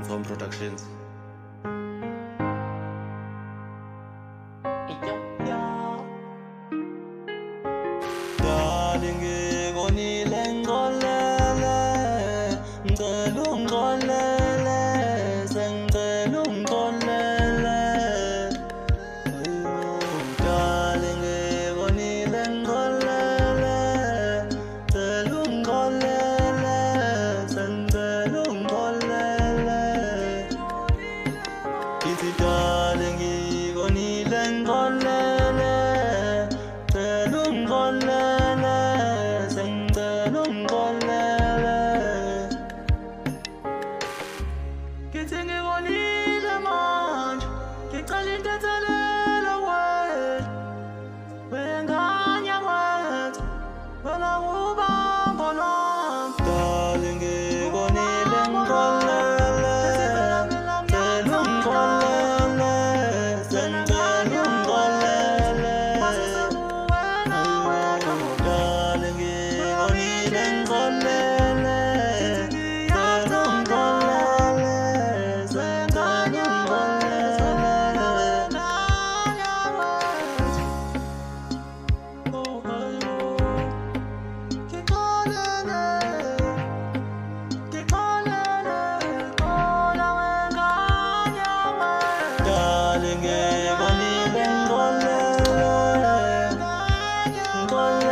Inform Productions. Ja, ja. darling, goni lengonele, telungonele, sing telungonele. Kitingi goni lemanj, kikalin uba. darling, I'm